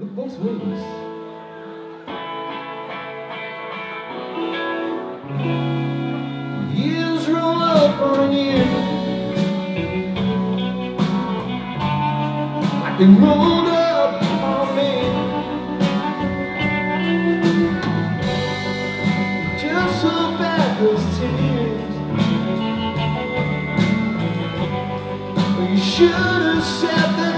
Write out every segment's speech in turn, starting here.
Look both ways. Years roll up on you like they rolled up on me. Just so back those tears. You should have set them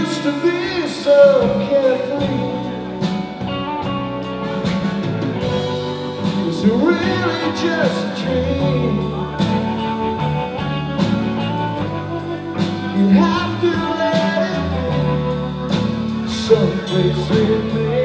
used to be so carefree? Was it really just a dream? You have to let it be someplace with me.